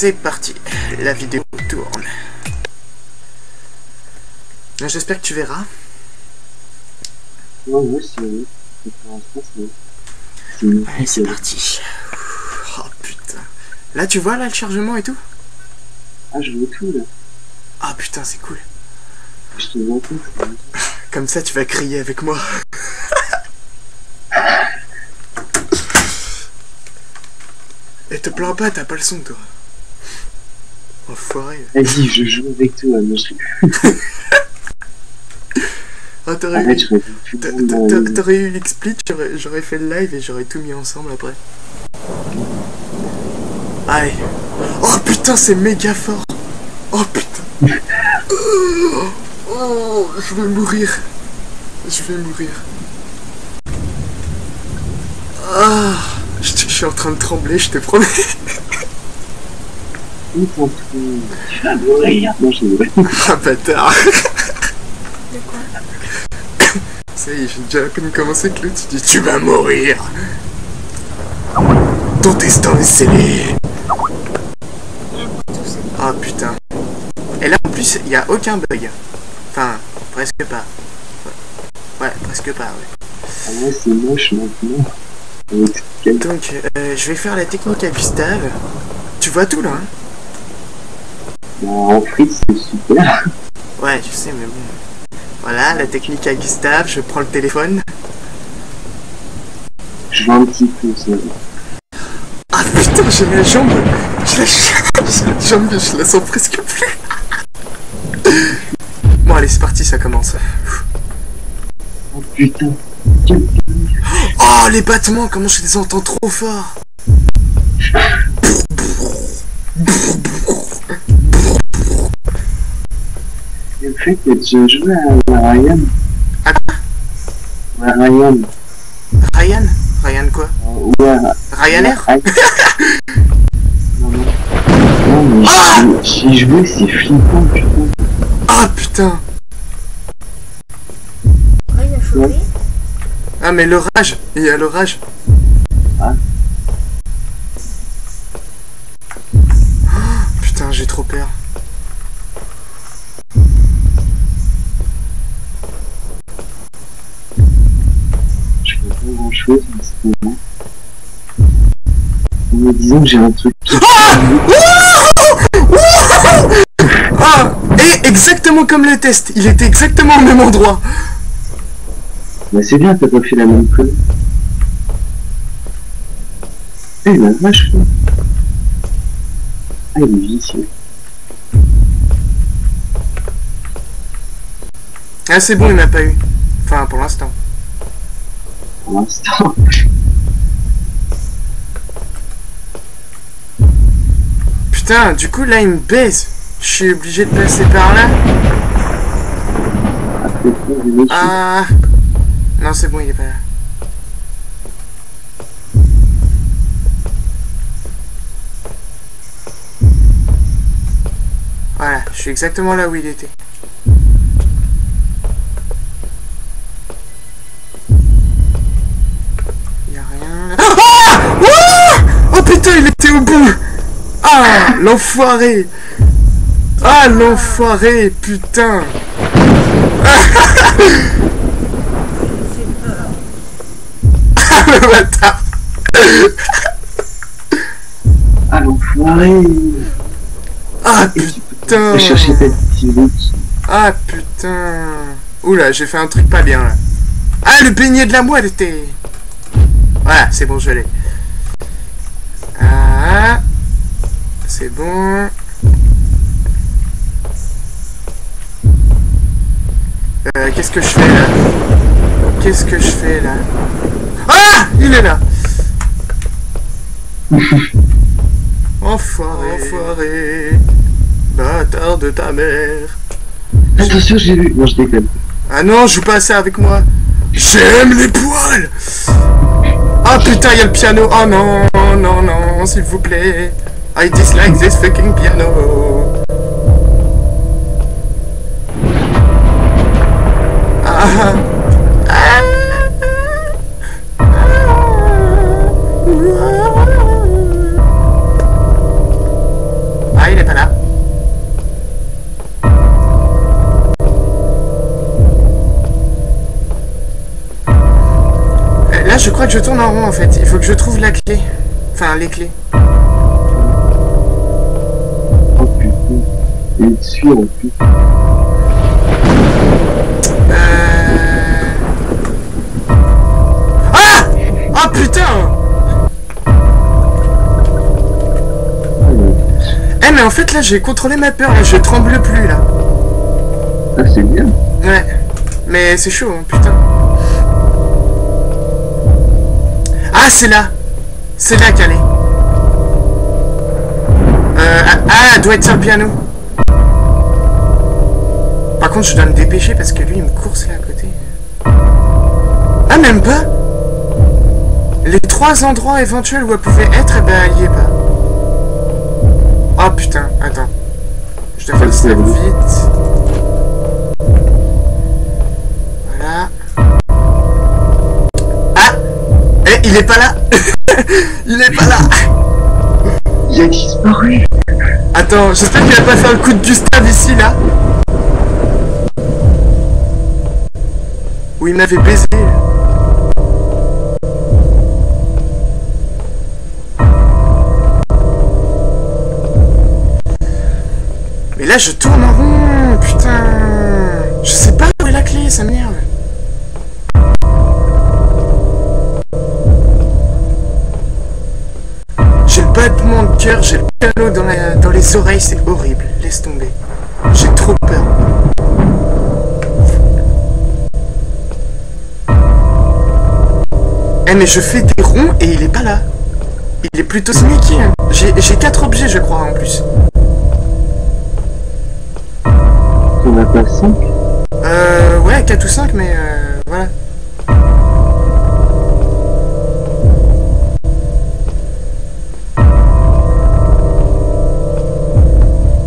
C'est parti, la vidéo tourne. J'espère que tu verras. Non, ouais, c'est c'est Allez, c'est parti. Oh putain. Là, tu vois, là, le chargement et tout? Ah, je vois tout là. Ah putain, c'est cool. Je te vois tout. c'est bon. Comme ça, tu vas crier avec moi. Et te plains pas, t'as pas le son, toi. Enfoiré. Vas-y, je joue avec toi. Ah, t'aurais eu, eu l'explit, j'aurais j'aurais fait le live et j'aurais tout mis ensemble après. Allez. Oh putain, c'est méga fort. Oh putain. Oh, je vais mourir. Je vais mourir. Ah, je, je suis en train de trembler, je te promets. Où t'en trouves Tu vas mourir. Non, je vais Ah bâtard. Ça y est, j'ai déjà à peine commencé que l'autre il dit Tu vas mourir. Ton destin est scellé. Ah putain. Et là en plus, il n'y a aucun bug. Enfin, presque pas. Ouais, ouais, presque pas, ouais. Ah ouais, c'est moche maintenant. Donc, euh, je vais faire la technique à Gustave. Tu vois tout là, hein? Bah, en frite, c'est super. Ouais, je sais, mais bon. Voilà, la technique à Gustave, je prends le téléphone. Je vois un petit peu ça. Ah putain, j'ai la jambe. J'ai la, la jambe, je la sens presque plus. Bon, allez, c'est parti, ça commence. Oh putain. Oh, les battements, comment je les entends trop fort. fait que tu joué à, à Ryan? À Ouais, Ryan. Ryan? Ryan quoi? Euh, ouais, à- Ryanair? Ryan. non, non. Non, mais Ah j'ai- joué, c'est flippant, putain. Ah putain Ah, il a chopé. Ah, mais l'orage Il y a l'orage. Ah. Ah, Putain, j'ai trop peur. Je fais pas grand chose en ce moment. Mais disons que j'ai un truc qui. Ah Et exactement comme le test, il était exactement au même endroit. Bah, c'est bien, t'as pas fait la même conne. Eh la vache, quoi. Ah, il est vicieux. Ah, c'est bon, il m'a pas eu. Enfin, pour l'instant. Putain, du coup, là, il me baise. Je suis obligé de passer par là. Ah. Non, c'est bon, il est pas là. Voilà, je suis exactement là où il était. Il y a rien. là. Ah Ah Oh putain, il était au bout Ah L'enfoiré. Ah l'enfoiré Putain. Ah le bâtard. Ah, l'enfoiré Ah putain. Ah putain. Oula, j'ai fait un truc pas bien là. Ah, le beignet de la moelle était... Voilà, c'est bon, je l'ai. Ah C'est bon. Euh, qu'est-ce que je fais là? Qu'est-ce que je fais là? Ah Il est là Enfoiré, enfoiré Bâtard de ta mère Attention, j'ai vu. Non, je déconne. Ah non, joue pas ça avec moi. J'aime les poils. Ah putain, il y a le piano. Oh non, non, non, s'il vous plaît. I dislike this fucking piano. Ah. ah. ah. ah il est pas là. Eh, là, je crois que je tourne en rond en fait. Il faut que je trouve la clé. Enfin, les clés. En plus. Euh... Ah Ah putain Ah, Eh mais en fait là j'ai contrôlé ma peur et je tremble plus là. Ah, c'est bien. Ouais. Mais c'est chaud, hein, putain. Ah c'est là C'est là qu'elle est. Euh, ah, ah, elle doit être sur le piano. Par contre je dois me dépêcher parce que lui il me course là à côté. Ah même pas? Les trois endroits éventuels où elle pouvait être, eh ben elle y est pas. Oh putain, attends. Je dois faire ça vite. Voilà. Ah Eh, il est pas là Il est pas là Il a disparu. Attends, j'espère qu'il va pas faire le coup de Gustave ici, là. Où il m'avait baisé. Mais là, je tourne en rond, putain. Je sais pas où est la clé, ça m'énerve. J'ai le battement de cœur, j'ai le piano dans, les oreilles, c'est horrible. Laisse tomber. J'ai trop peur. Eh mais je fais des ronds et il est pas là. Il est plutôt sneaky. hein. J'ai quatre objets je crois en plus. On a pas 5. Euh ouais 4 ou 5 mais euh, voilà.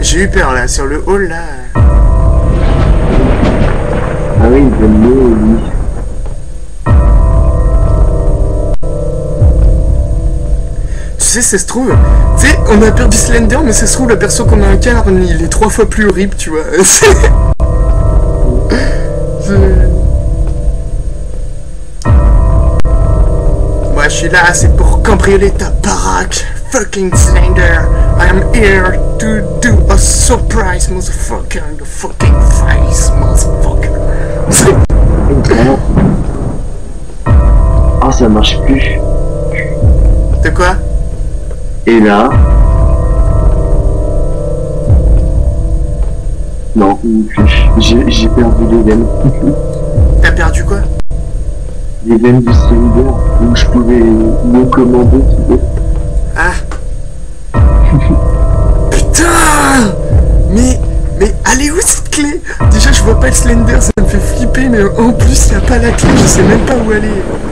J'ai eu peur là sur le hall là. Sais, ça se trouve, tu sais, on a perdu Slender, mais ça se trouve, le perso qu'on incarne, il est trois fois plus horrible, tu vois. Moi, je suis là, c'est pour cambrioler ta baraque. Fucking Slender, I am here to do a surprise, motherfucker, in the fucking face, motherfucker. Ah, ça marche plus. De quoi? Et là. Non, j'ai perdu les veines. T'as perdu quoi? Les veines du cylinder où je pouvais me commander, tu veux. Ah Putain Mais, mais elle est où cette clé? Déjà je vois pas le Slender, ça me fait flipper, mais en plus y a pas la clé, je sais même pas où elle est.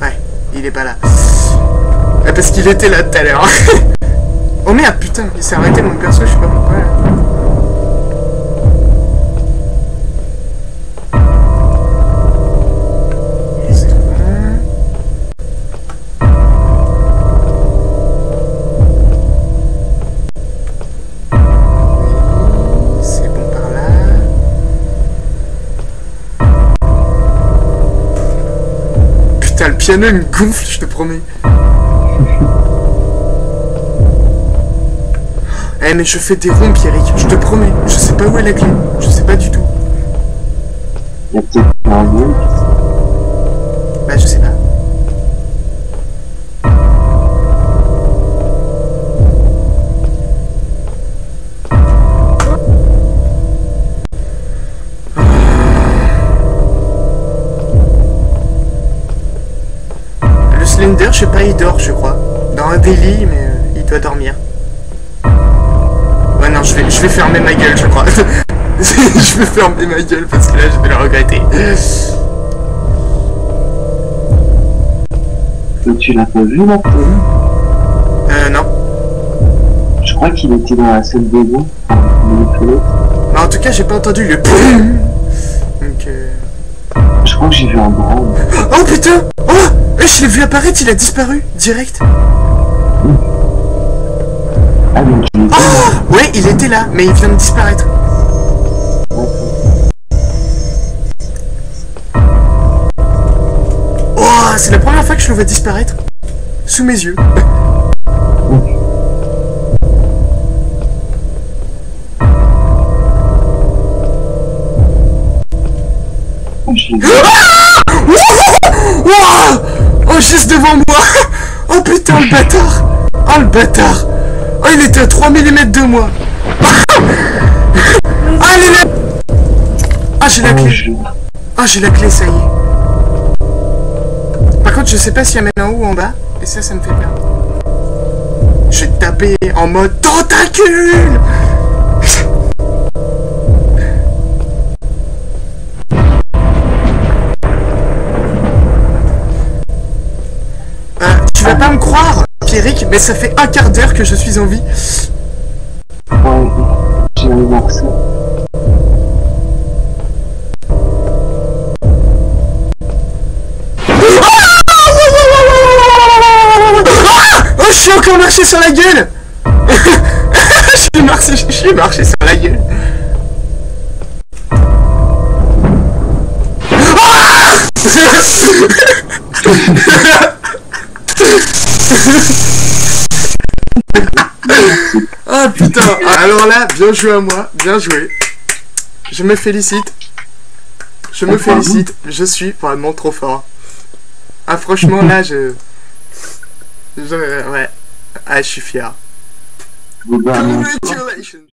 Ouais, il est pas là. Parce qu'il était là tout à l'heure. oh merde, putain, il s'est arrêté mon perso, je sais pas pourquoi. Piano me gonfle, je te promets. Eh mais je fais des ronds, Pierrick, je te promets. Je sais pas où est la clé, je sais pas du tout. Slender, je sais pas, il dort, je crois. Dans un des lits, mais euh, il doit dormir. Ouais, non, je vais, je vais fermer ma gueule, je crois. je vais fermer ma gueule parce que là, je vais le regretter. Tu l'as pas vu là Euh, non. Je crois qu'il était dans la salle de toilettes. Mais en tout cas, j'ai pas entendu le boum. Donc, euh... Je crois que j'ai vu un grand. Oh putain Oh Eh, Je l'ai vu apparaître, il a disparu, direct. Ah, Ouais, il était là, mais il vient de disparaître. Oh, c'est la première fois que je le vois disparaître. Sous mes yeux. Wouah Oh, juste devant moi Oh putain, le bâtard Oh, le bâtard Oh, il était à 3 mm de moi Ah, il est là Ah, j'ai la Oh, clé Ah, j'ai la clé, ça y est. Par contre, je sais pas si elle mène en haut ou en bas. Et ça, ça me fait peur. Je vais te taper en mode tentacule pas me croire, Pierrick, mais ça fait un quart d'heure que je suis en vie. J'ai. Ah Oh, je suis encore marché sur la gueule Je suis marché, je suis marché sur la gueule. Ah putain Alors là, bien joué à moi, bien joué. Je me félicite. Je me félicite, je suis vraiment trop fort. Ah franchement là, je... je... Ouais. Ah, je suis fier. Bon, bah, non. Congratulations